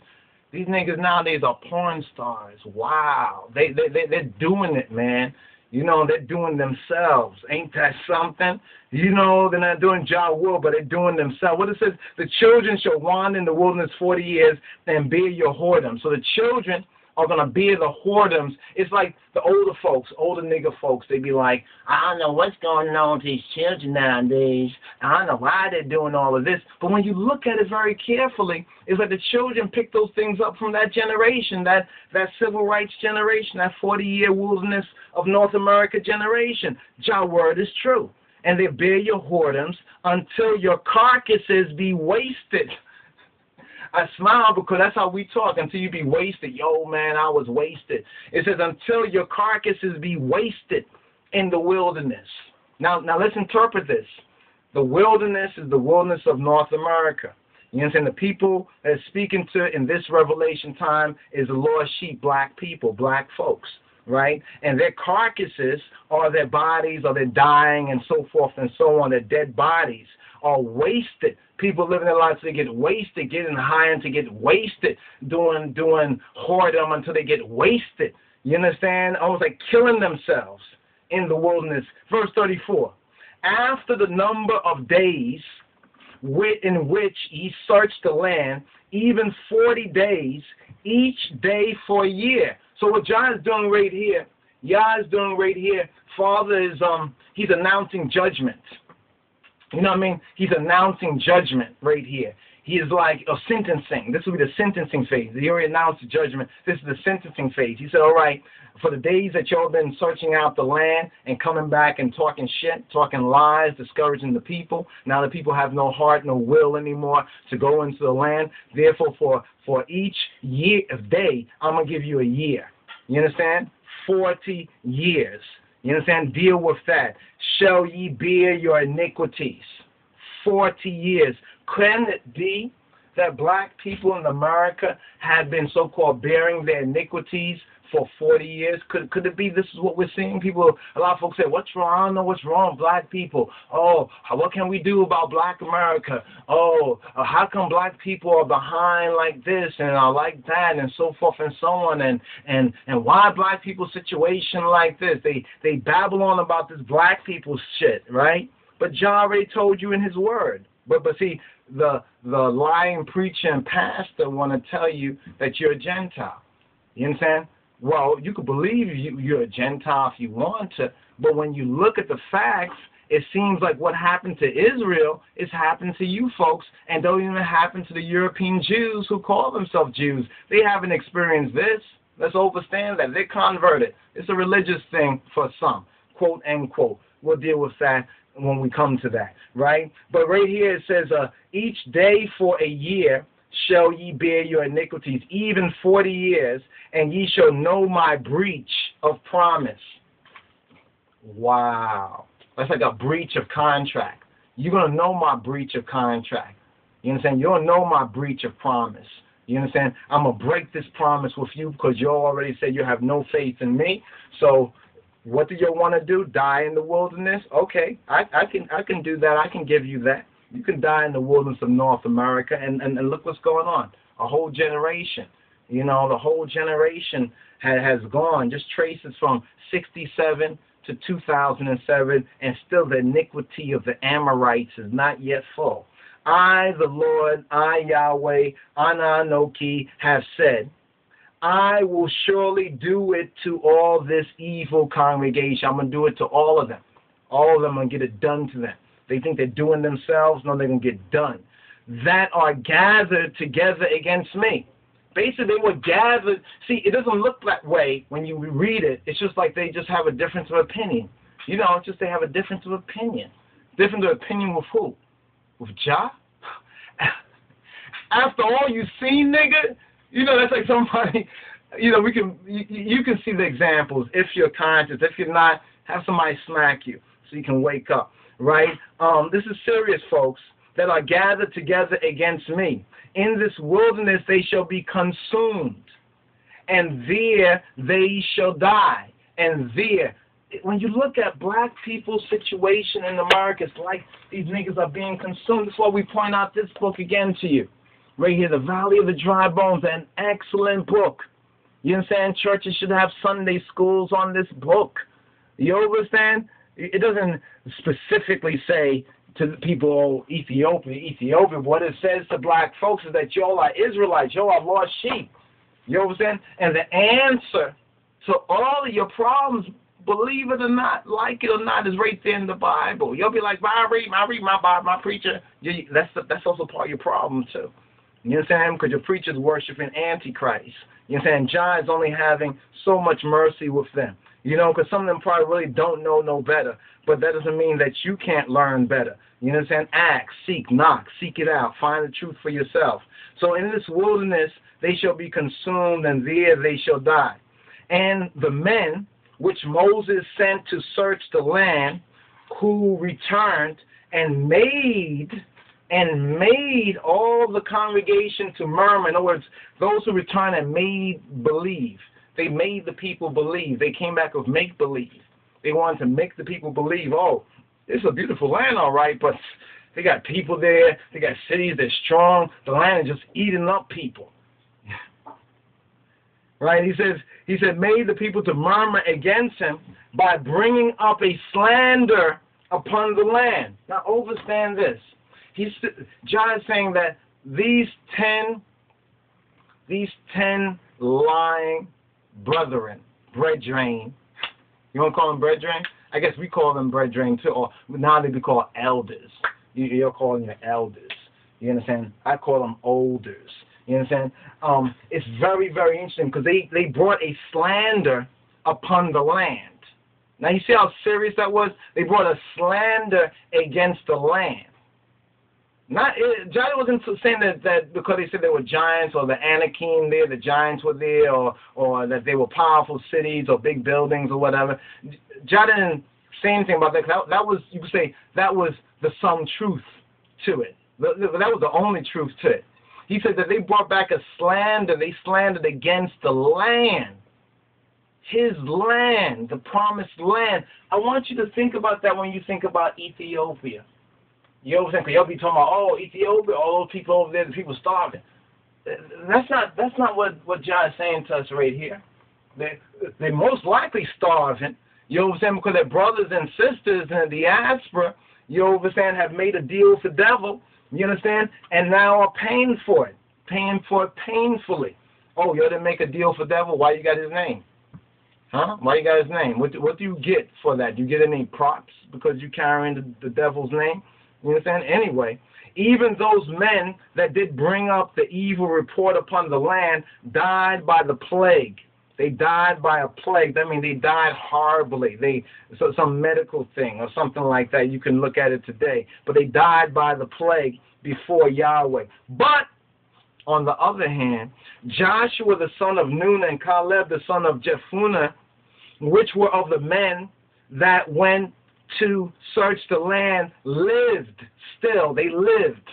These niggas nowadays are porn stars. Wow. They, they, they, they're doing it, man. You know, they're doing themselves. Ain't that something? You know, they're not doing Jah will, but they're doing themselves. What it says, the children shall wander in the wilderness 40 years and bear your whoredom. So the children are going to bear the whoredoms. It's like the older folks, older nigger folks, they be like, I don't know what's going on with these children nowadays. I don't know why they're doing all of this. But when you look at it very carefully, it's like the children pick those things up from that generation, that, that civil rights generation, that 40 year wilderness of North America generation. Jah word is true. And they bear your whoredoms until your carcasses be wasted. I smile because that's how we talk until you be wasted. Yo, man, I was wasted. It says until your carcasses be wasted in the wilderness. Now, now let's interpret this. The wilderness is the wilderness of North America. You understand? The people that speaking to in this revelation time is the lost sheep, black people, black folks, right? And their carcasses are their bodies, or they're dying and so forth and so on. Their dead bodies are wasted People living their lives to get wasted, getting high and to get wasted, doing doing whoredom until they get wasted. You understand? Almost like killing themselves in the wilderness. Verse 34. After the number of days in which ye search the land, even 40 days, each day for a year. So what Jah is doing right here, Yah is doing right here, Father is um he's announcing judgment. You know what I mean? He's announcing judgment right here. He is like a sentencing. This will be the sentencing phase. He already announced the judgment. This is the sentencing phase. He said, All right, for the days that y'all been searching out the land and coming back and talking shit, talking lies, discouraging the people. Now the people have no heart, no will anymore to go into the land. Therefore, for for each year of day, I'm gonna give you a year. You understand? 40 years. You understand? Deal with that. Shall ye bear your iniquities? 40 years. Can it be that black people in America have been so called bearing their iniquities for 40 years? Could could it be this is what we're seeing? People, a lot of folks say, "What's wrong? I don't know what's wrong, black people. Oh, what can we do about Black America? Oh, uh, how come black people are behind like this and are like that and so forth and so on? And and and why black people situation like this? They they babble on about this black people shit, right? But Jah already told you in His Word. But but see, the the lying preacher and pastor want to tell you that you're a Gentile. You understand? Well, you could believe you, you're a Gentile if you want to, but when you look at the facts, it seems like what happened to Israel is happening to you folks, and don't even happen to the European Jews who call themselves Jews. They haven't experienced this. Let's understand that they're converted. It's a religious thing for some, quote unquote. We'll deal with that when we come to that, right? But right here it says, uh, each day for a year shall ye bear your iniquities, even forty years, and ye shall know my breach of promise. Wow. That's like a breach of contract. You're going to know my breach of contract. You understand? You'll know my breach of promise. You understand? I'm going to break this promise with you because you already said you have no faith in me. So what do you want to do? Die in the wilderness? Okay, I, I can I can do that. I can give you that. You can die in the wilderness of North America, and, and, and look what's going on. A whole generation. You know, the whole generation ha- has gone. Just traces from 67 to 2007, and still the iniquity of the Amorites is not yet full. I, the Lord, I, Yahweh, Ananoki, have said, I will surely do it to all this evil congregation. I'm going to do it to all of them. All of them, I'm going to get it done to them. They think they're doing themselves. No, they're going to get done. That are gathered together against me. Basically, they were gathered. See, it doesn't look that way when you read it. It's just like they just have a difference of opinion. You know, it's just they have a difference of opinion. Difference of opinion with who? With Jah? After all you seen, nigga, you know, that's like somebody, you know, we can, you, you can see the examples if you're conscious. If you're not, have somebody smack you so you can wake up, right? Um, this is serious, folks, that are gathered together against me. In this wilderness they shall be consumed, and there they shall die, and there. When you look at black people's situation in America, it's like these niggas are being consumed. That's why we point out this book again to you right here, The Valley of the Dry Bones, an excellent book. You understand? Churches should have Sunday schools on this book. You understand? It doesn't specifically say to the people, oh, Ethiopia, Ethiopia. What it says to black folks is that y'all are Israelites, y'all are lost sheep. You understand? And the answer to all of your problems, believe it or not, like it or not, is right there in the Bible. You'll be like, I read, I read my Bible, my preacher. That's that's also part of your problem too. You know what i'm Because your preacher's worshiping Antichrist. You know what I'm Jah is only having so much mercy with them. You know, because some of them probably really don't know no better. But that doesn't mean that you can't learn better. You know what I'm saying? Ask, seek, knock, seek it out. Find the truth for yourself. So in this wilderness they shall be consumed, and there they shall die. And the men which Moses sent to search the land, who returned and made and made all the congregation to murmur. In other words, those who returned and made believe. They made the people believe. They came back with make believe. They wanted to make the people believe, oh, it's a beautiful land, all right, but they got people there. They got cities. They're strong. The land is just eating up people. right? He says, he said, made the people to murmur against him by bringing up a slander upon the land. Now, understand this he's Jah is saying that these ten these ten lying brethren, brethren, you want to call them brethren? I guess we call them brethren too, or now they be called elders. You, are calling your elders. You understand? I call them olders. You understand? Um, it's very, very interesting because they, they brought a slander upon the land. Now you see how serious that was? They brought a slander against the land. Not it, Johnny wasn't saying that, that because they said they were giants or the Anakim there, the giants were there, or or that they were powerful cities or big buildings or whatever. Jah didn't say anything about that. That, that was you could say that was the some truth to it. That was the only truth to it. He said that they brought back a slander. They slandered against the land, his land, the promised land. I want you to think about that when you think about Ethiopia. You know what I'm saying? You'll be talking about, oh, Ethiopia, all those people over there, the people starving. That's not that's not what what Jah is saying to us right here. They they most likely starving. You know what I'm saying? Because their brothers and sisters in the diaspora, you know what I'm saying, have made a deal with the devil. You understand? And now are paying for it, paying for it painfully. Oh, you didn't make a deal for devil. Why you got his name? Huh? Why you got his name? What what do you get for that? Do you get any props because you carrying the, the devil's name? You understand? Anyway, even those men that did bring up the evil report upon the land died by the plague. They died by a plague. I mean, they died horribly. They so some medical thing or something like that. You can look at it today. But they died by the plague before Yahweh. But on the other hand, Joshua the son of Nun and Caleb the son of Jephunneh, which were of the men that went to search the land lived still. They lived.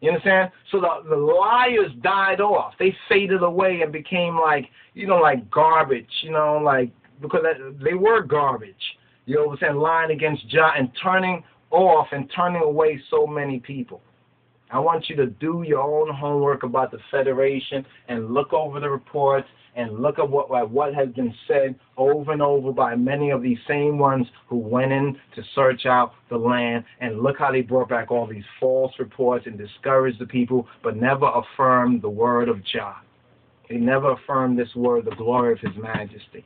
You understand? So the, the liars died off. They faded away and became like, you know, like garbage, you know, like, because they were garbage. You know what I'm saying? Lying against Jah and turning off and turning away so many people. I want you to do your own homework about the Federation and look over the reports and look at what, what has been said over and over by many of these same ones who went in to search out the land and look how they brought back all these false reports and discouraged the people but never affirmed the word of Jah. They never affirmed this word, the glory of his majesty.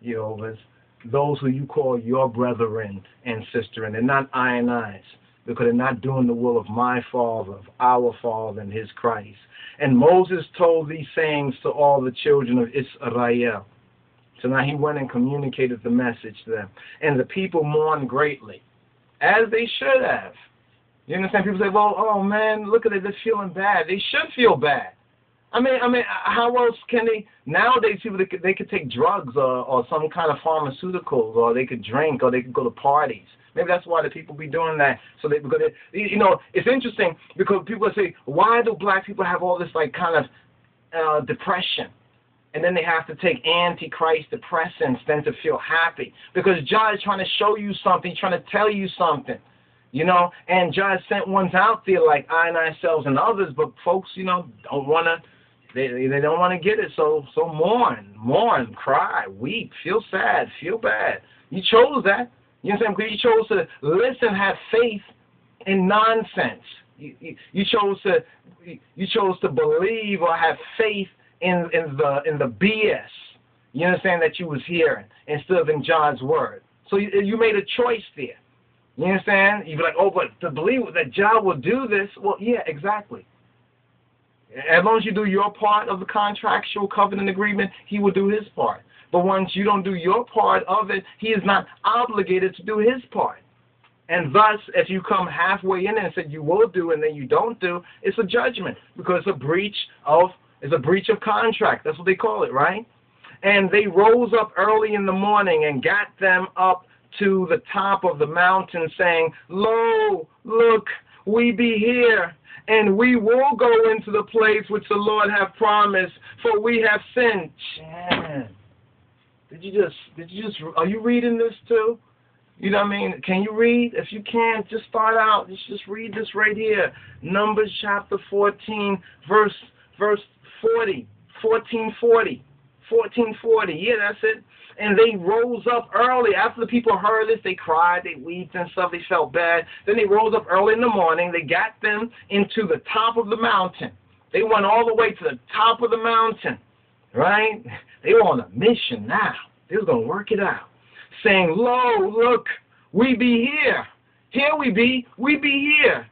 Jehovah's, those who you call your brethren and sister, and they're not I and I's because they're not doing the will of my Father, of our Father, and his Christ. And Moses told these sayings to all the children of Israel. So now he went and communicated the message to them. And the people mourned greatly, as they should have. You understand? People say, well, oh man, look at it, they're feeling bad. They should feel bad. I mean, I mean, how else can they? Nowadays, people they could, they could take drugs or, or some kind of pharmaceuticals, or they could drink, or they could go to parties. Maybe that's why the people be doing that. So they because they, you know it's interesting because people say why do black people have all this like kind of uh, depression, and then they have to take antichrist depressants then to feel happy because God is trying to show you something, trying to tell you something. You know, and God sent ones out there like I and ourselves and others, but folks, you know, don't want to they they don't want to get it. So so mourn, mourn, cry, weep, feel sad, feel bad. You chose that. You know what I'm saying? Because you chose to listen, have faith in nonsense. You, you, you chose to you chose to believe or have faith in in the in the BS. You understand that you was hearing instead of in God's word. So you, you made a choice there. You understand? You'd be like, oh, but to believe that God will do this. Well, yeah, exactly. As long as you do your part of the contractual covenant agreement, He will do His part. But once you don't do your part of it, he is not obligated to do his part. And thus, if you come halfway in and say you will do and then you don't do, it's a judgment because it's a breach of it's a breach of contract. That's what they call it, right? And they rose up early in the morning and got them up to the top of the mountain, saying, Lo, look, we be here, and we will go into the place which the Lord hath promised, for we have sinned. Did you just did you just are you reading this too? You know what I mean? Can you read? If you can, just start out. Just just read this right here. Numbers chapter 14, verse verse 40. 1440. 1440. Yeah, that's it. And they rose up early. After the people heard this, they cried, they wept and stuff, they felt bad. Then they rose up early in the morning. They got them into the top of the mountain. They went all the way to the top of the mountain right? They were on a mission now. They was going to work it out. Saying, Lo, look, we be here. Here we be. We be here.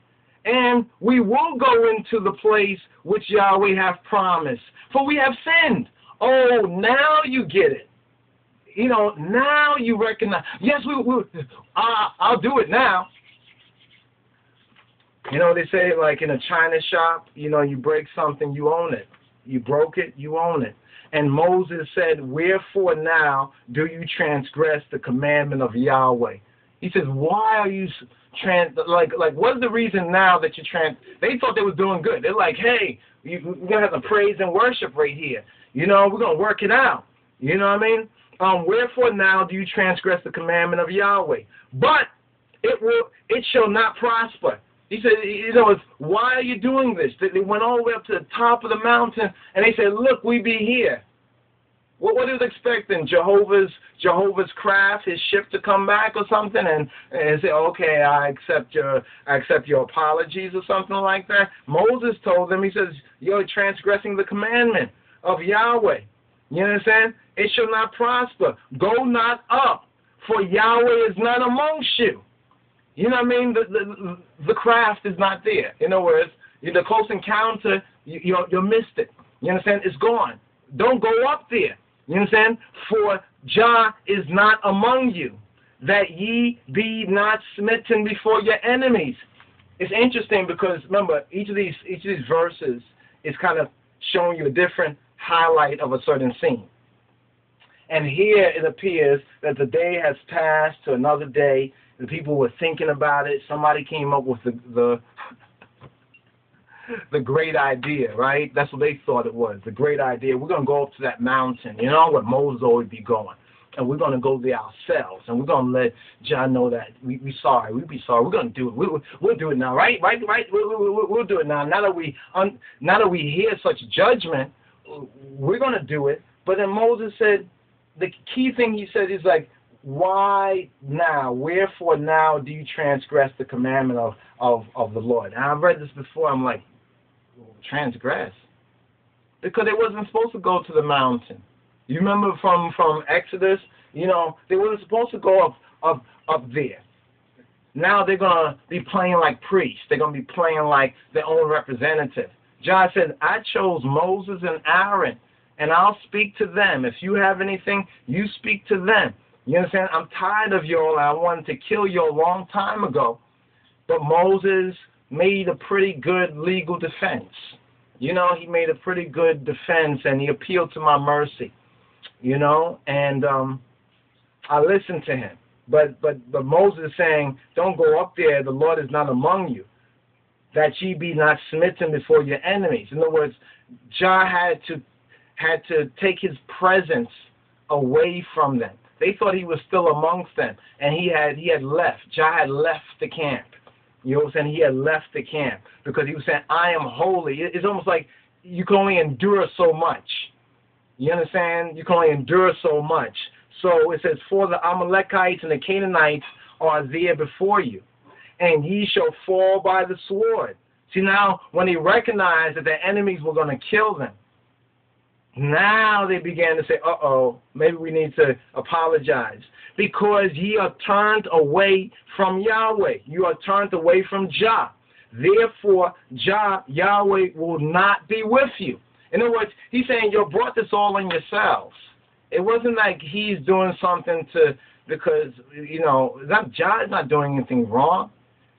And we will go into the place which Yahweh have promised. For we have sinned. Oh, now you get it. You know, now you recognize. Yes, we. Uh, I'll do it now. You know, they say like in a china shop, you know, you break something, you own it. You broke it, you own it. And Moses said, Wherefore now do you transgress the commandment of Yahweh? He says, Why are you trans like like what's the reason now that you trans they thought they was doing good. They're like, Hey, we're gonna have some praise and worship right here. You know, we're gonna work it out. You know what I mean? Um, wherefore now do you transgress the commandment of Yahweh? But it will it shall not prosper. He said, you know, why are you doing this? They went all the way up to the top of the mountain, and they said, look, we be here. What what is expecting? Jehovah's Jehovah's craft, his ship to come back or something, and and say, okay, I accept your I accept your apologies or something like that. Moses told them, he says, you're transgressing the commandment of Yahweh. You understand? It shall not prosper. Go not up, for Yahweh is not amongst you. You know what I mean? The the, the craft is not there. In other words, the close encounter, you, you you missed it. You understand? It's gone. Don't go up there. You understand? For Jah is not among you, that ye be not smitten before your enemies. It's interesting because remember, each of these each of these verses is kind of showing you a different highlight of a certain scene. And here it appears that the day has passed to another day. The people were thinking about it. Somebody came up with the the, the great idea, right? That's what they thought it was. The great idea. We're gonna go up to that mountain, you know, where Moses always be going. And we're gonna go there ourselves, and we're gonna let Jah know that we we sorry, we be sorry. We're gonna do it. We, we, we'll do it now, right? Right? Right? We, we, we, we'll do it now. Now that we un, now that we hear such judgment, we're gonna do it. But then Moses said, the key thing he said is like, why now? Wherefore now do you transgress the commandment of, of, of the Lord? And I've read this before. I'm like, transgress? Because they wasn't supposed to go to the mountain. You remember from, from Exodus? You know, they weren't supposed to go up, up, up there. Now they're going to be playing like priests. They're going to be playing like their own representative. Jah said, I chose Moses and Aaron, and I'll speak to them. If you have anything, you speak to them. You understand? I'm tired of y'all. I wanted to kill you a long time ago. But Moses made a pretty good legal defense. You know, he made a pretty good defense and he appealed to my mercy. You know, and um I listened to him. But but but Moses saying, Don't go up there, the Lord is not among you that ye be not smitten before your enemies. In other words, Jah had to had to take his presence away from them. They thought he was still amongst them, and he had he had left. Jah had left the camp. You know what I'm saying? He had left the camp because he was saying, "I am holy." It's almost like you can only endure so much. You understand? You can only endure so much. So it says, "For the Amalekites and the Canaanites are there before you." and ye shall fall by the sword. See, now, when he recognized that their enemies were going to kill them, now they began to say, uh oh, maybe we need to apologize. Because ye are turned away from Yahweh. You are turned away from Jah. Therefore, Jah, Yahweh, will not be with you. In other words, he's saying you brought this all on yourselves. It wasn't like he's doing something to, because, you know, that Jah is not doing anything wrong.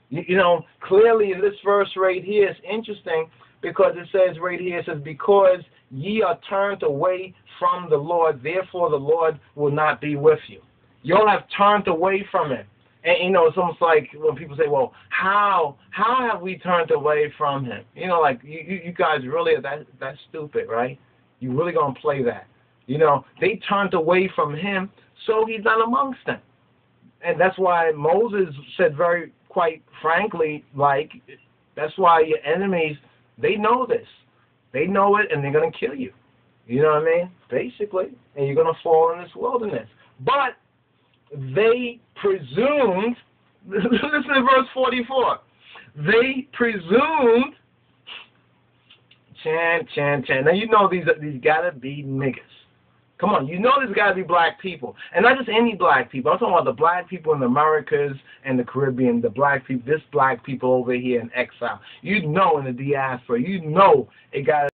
You, you know, clearly this verse right here is interesting because it says right here, it says, Because ye are turned away from the Lord, therefore the Lord will not be with you. Y'all have turned away from him. And you know, it's almost like when people say, "Well, how how have we turned away from him?" You know, like you you guys really are that that stupid, right? You really gonna play that? You know, they turned away from him, so he's not amongst them, and that's why Moses said very quite frankly, like that's why your enemies they know this. They know it and they're gonna kill you. You know what I mean? Basically. And you're gonna fall in this wilderness. But they presumed listen to verse forty four. They presumed Chan, Chan, Chan. Now you know these these gotta be niggas. Come on, you know there's got to be black people, and not just any black people. I'm talking about the black people in the Americas and the Caribbean, the black people, this black people over here in exile. You know in the diaspora, you know it got